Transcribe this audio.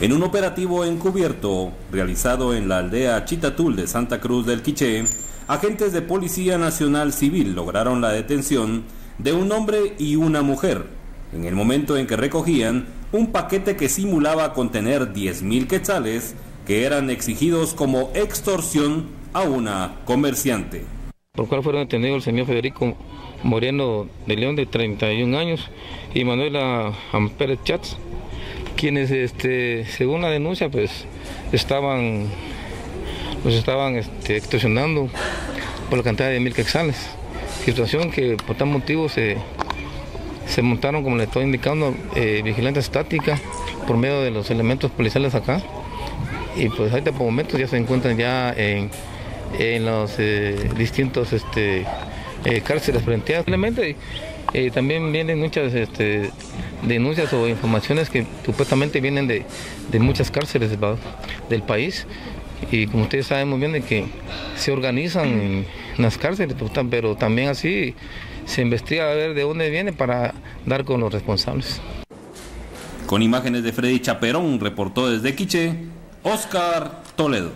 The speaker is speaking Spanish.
En un operativo encubierto realizado en la aldea Chitatul de Santa Cruz del Quiché, agentes de Policía Nacional Civil lograron la detención de un hombre y una mujer en el momento en que recogían un paquete que simulaba contener 10.000 quetzales que eran exigidos como extorsión a una comerciante. Por cual fueron detenidos el señor Federico Moreno de León de 31 años y Manuela Amper Chats, quienes este, según la denuncia pues estaban los estaban este, extorsionando por la cantidad de mil quetzales. Situación que por tal motivo se, se montaron, como le estoy indicando, eh, vigilante estática por medio de los elementos policiales acá. Y pues ahorita por momentos ya se encuentran ya en, en los eh, distintos este, eh, cárceles a. Eh, también vienen muchas este, denuncias o informaciones que supuestamente vienen de, de muchas cárceles del país y como ustedes saben muy bien de que se organizan las cárceles, pues, pero también así se investiga a ver de dónde viene para dar con los responsables. Con imágenes de Freddy Chaperón, reportó desde Quiche, Oscar Toledo.